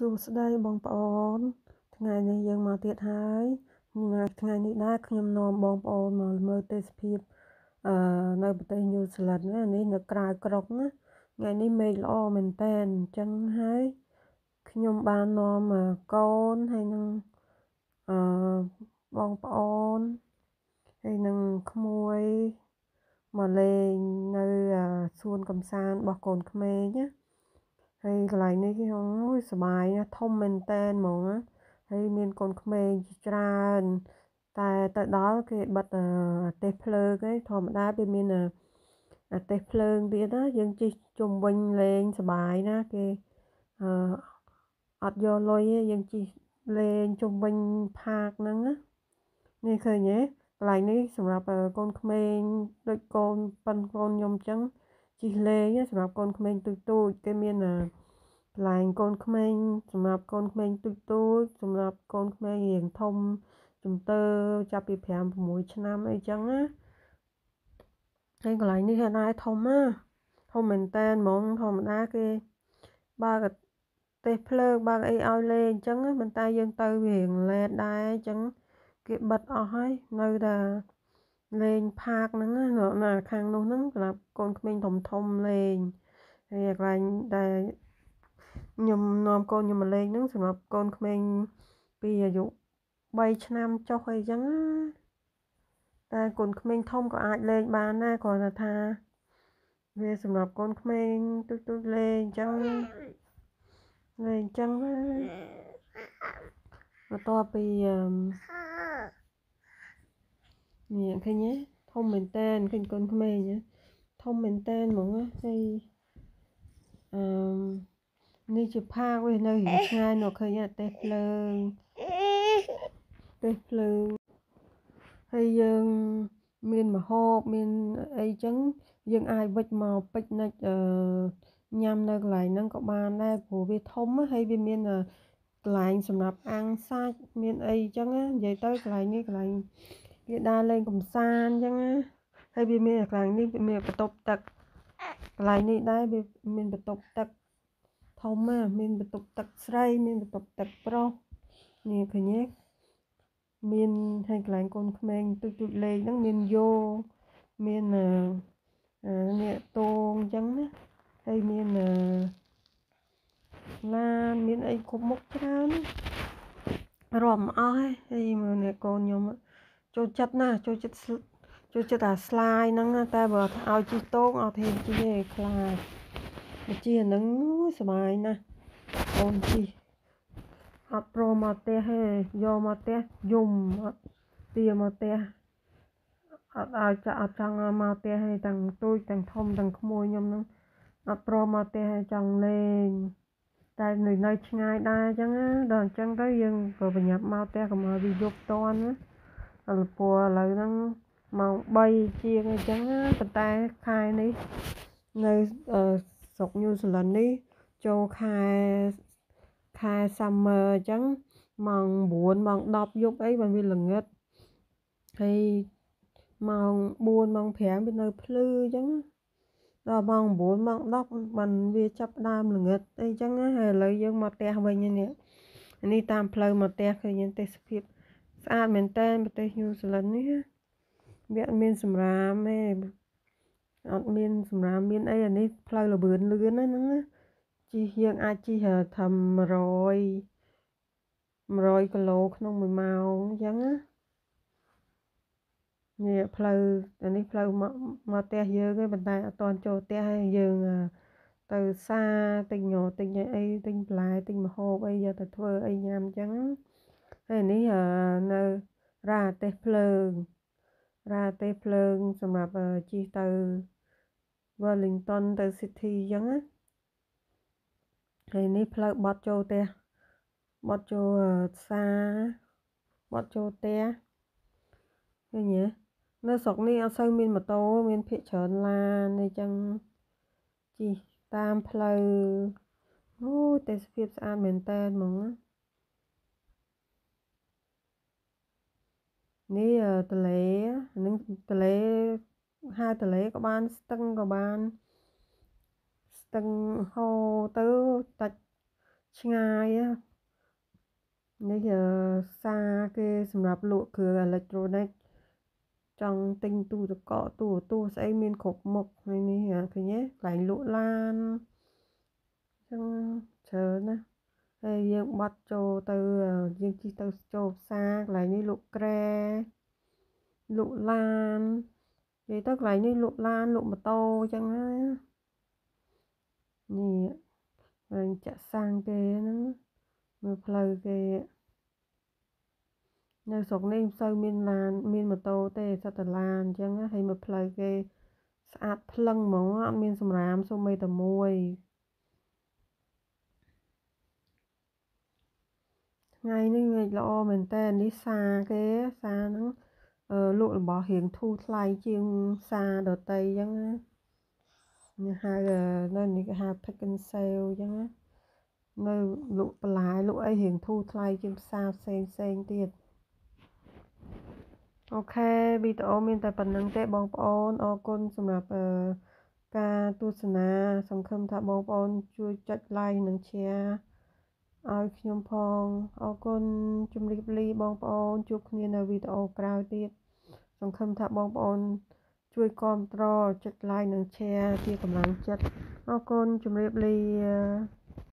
សួស្តីបងប្អូន ថ្ងៃនេះយើងមកទៀតហើយថ្ងៃនេះដែរខ្ញុំនាំបងប្អូនមកមើលទេសភាពអឺនៅប្រទេសញូហ្សេឡង់ណានេះនៅក្រៅក្រុងណាថ្ងៃនេះមេឃល្អមែនតើអញ្ចឹងហើយខ្ញុំបាននាំកូនហើយនឹងអឺបងប្អូនហើយនឹងក្មួយមកលេងនៅសួនកំសាន្តរបស់កូនក្មេងណា ហើយកន្លែងនេះគេអូយសបាយណាធំមែនតែនហ្មងណាហើយមានកូនក្មេងច្រើន តែទៅដល់គេបិទទេសភ្លើងឯងធម្មតាវាមានអាទេសភ្លើងទៀតណាយើងជិះជុំវិញលេងសបាយណាគេអឺអត់យកលុយទេយើងជិះលេងជុំវិញផាកហ្នឹងណានេះឃើញទេកន្លែងនេះសម្រាប់កូនក្មេងដូចកូនប៉ិនកូនខ្ញុំអញ្ចឹង ជិះលេងសម្រាប់កូនក្មេងទូចទូចគេមានកន្លែងកូនក្មេងសម្រាប់កូនក្មេងទូចទូចសម្រាប់កូនក្មេងរៀងធំជំទើចាប់ពី5 6ឆ្នាំអីចឹងណាហើយកន្លែងនេះដែរធំណាធំមែនតែនហ្មងធម្មតាគេបើកទេសភ្លើងបើកអីឲ្យលេងអញ្ចឹងប៉ុន្តែយើងទៅវារៀងឡែតដែរអញ្ចឹងគេបិទអស់ហើយនៅតែ លេងផាកហ្នឹងណាខាងនោះហ្នឹងសម្រាប់កូនក្មេងធំធំលេងហើយកន្លែងដែលខ្ញុំនាំកូនខ្ញុំមកលេងហ្នឹងសម្រាប់កូនក្មេងពីអាយុ3ឆ្នាំចុះអីចឹងណាតែកូនក្មេងធំក៏អាចលេងបានដែរគ្រាន់តែថា វាសម្រាប់កូនក្មេងទូចទូចលេងអញ្ចឹងលេងអញ្ចឹងបន្ទាប់ពី នេះឃើញទេធំមែនតែនឃើញកូនក្មេងធំមែនតែនហ្មងហើយអឺនេះជាផាកវានៅរៀងឆ្ងាយនៅឃើញទេភ្លើងទេភ្លើងហើយយើងមានមហូបមានអីចឹងយើងអាចវិចមកពេចនិចអឺញ៉ាំនៅកន្លែងហ្នឹងក៏បានដែរព្រោះវាធំហើយវាមានកន្លែងសម្រាប់អាំងសាច់មានអីចឹងនិយាយទៅកន្លែងនេះកន្លែង គេដើរលេងកំសាន្តចឹងណាហើយវាមានកន្លែងនេះវាមានបន្ទប់ទឹកកន្លែងនេះដែរវាមានបន្ទប់ទឹកធំណាមានបន្ទប់ទឹកស្រី មានបន្ទប់ទឹកប្រុសនេះឃើញទេមានហើយកន្លែងកូនក្មេងទូចទូចលេងហ្នឹងមានយោមាននេះតងអញ្ចឹងណាហើយមានឡានមានអីគ្រប់មុខច្រើនរាប់អស់ហើយមើលនេះកូនខ្ញុំ ចូលចិត្តណាចូលចិត្តចូលចិត្តអាស្លាយហ្នឹងតែបើឲ្យជីតងអត់ហ៊ានជីទេខ្លាចជីហ្នឹងសบายណាស់អូនជីអត់ប្រមកផ្ទះទេយកមកផ្ទះយំអត់ទាមកផ្ទះអត់ឲ្យចាក់អត់ចង់មកផ្ទះទេទាំងទូចទាំងធំទាំងក្មួយខ្ញុំហ្នឹងអត់ប្រមកផ្ទះចង់លេងតែនៅនៅឆ្ងាយដែរអញ្ចឹងដល់អញ្ចឹងទៅយើងក៏ប្រញាប់មកផ្ទះកុំឲ្យវាយប់តន់ណាឥឡូវ ព្រោះឥឡូវហ្នឹងម៉ោង3ជាងអញ្ចឹងប៉ុន្តែខែនេះនៅស្រុកញូហ្សេឡង់នេះចូលខែខែ summer អញ្ចឹងម៉ោង9ម៉ោង10យប់អីបានវាល្ងឹតហើយម៉ោង4ម៉ោង5វានៅភ្លឺអញ្ចឹងដល់ម៉ោង9ម៉ោង10បានវាចាប់ដើមល្ងឹតអីចឹងហើយឥឡូវយើងមកផ្ទះវិញនេះនេះតាមផ្លូវមកផ្ទះឃើញទេសភាព ស្អាតមែនតើប្រទេសញូហ្សេឡង់នេះវាអត់មានសម្រាមទេអត់មានសម្រាមមានអីអានេះផ្លូវលបឿនលឿនណាហ្នឹងជិះយើងអាចជិះថា100 100គីឡូក្នុង1ម៉ោងអញ្ចឹងណានេះផ្លូវអានេះផ្លូវមកមកផ្ទះយើងទេប៉ុន្តែអត់តន់ចូលផ្ទះហើយយើងទៅសាទិញទិញអីទិញបន្លែទិញម្ហូបអីយកទៅធ្វើអីញ៉ាំអញ្ចឹង ហើយនេះនៅរ៉ាទេសភ្លើងរ៉ាទេសភ្លើងសម្រាប់ជិះទៅ Wellington ទៅ City អញ្ចឹងណាហើយនេះផ្លូវបត់ចូលផ្ទះបត់ចូលផ្សារបត់ចូលផ្ទះឃើញទេនៅស្រុកនេះអត់សូវមានម៉ូតូមានភាគច្រើនឡានអីចឹងជិះតាមផ្លូវអូទេសភាពស្អាតមែនតើហ្មង នេះទលេនឹងទលេហៅទលេក៏បានស្ទឹងក៏បានស្ទឹងហូរទៅតាច់ឆ្ងាយនេះសារគេសម្រាប់លក់គ្រឿងអេឡិចត្រូនិកចង់ទិញទូទឹកកកទូទូស្អីមានគ្រប់មុខហើយនេះឃើញទេកន្លែងលក់ឡានអញ្ចឹងច្រើនណា ហើយយើងបាត់ចូលទៅយើងជិះទៅចូលផ្សារកន្លែងនេះលក់ក្រែលក់ឡាននិយាយទៅកន្លែងនេះលក់ឡានលក់ម៉ូតូអញ្ចឹងណានេះហើយចាក់សាំងគេហ្នឹងមើលផ្លូវគេនៅស្រុកនេះមិនសូវមានឡានមានម៉ូតូទេសិតតែឡានអញ្ចឹងហើយមើលផ្លូវគេស្អាតភ្លឹងហ្មងអត់មានសម្រាមសូម្បីតែមួយ ថ្ងៃនេះមេឃល្អមែនតើនេះសាគេសាហ្នឹងអឺលក់របស់រៀងធូរថ្លៃជាងសាដតីអញ្ចឹងណានេះហៅនៅនេះគេហៅ pick and sale អញ្ចឹងណានៅលក់បន្លែលក់អីរៀងធូរថ្លៃជាងផ្សារផ្សេងផ្សេងទៀតអូខេវីដេអូមានតែប៉ុណ្្នឹងទេបងប្អូនអរគុណសម្រាប់ការទស្សនាសង្ឃឹមថាបងប្អូនជួយចុច like និង share ឲ្យខ្ញុំផងអរគុណជម្រាបលាបងប្អូនជួបគ្នានៅវីដេអូក្រោយទៀតសង្ឃឹមថាបងប្អូន ជួយគ្រប់គ្រងចុច like និង share ជាកម្លាំងចិត្តអរគុណជម្រាបលា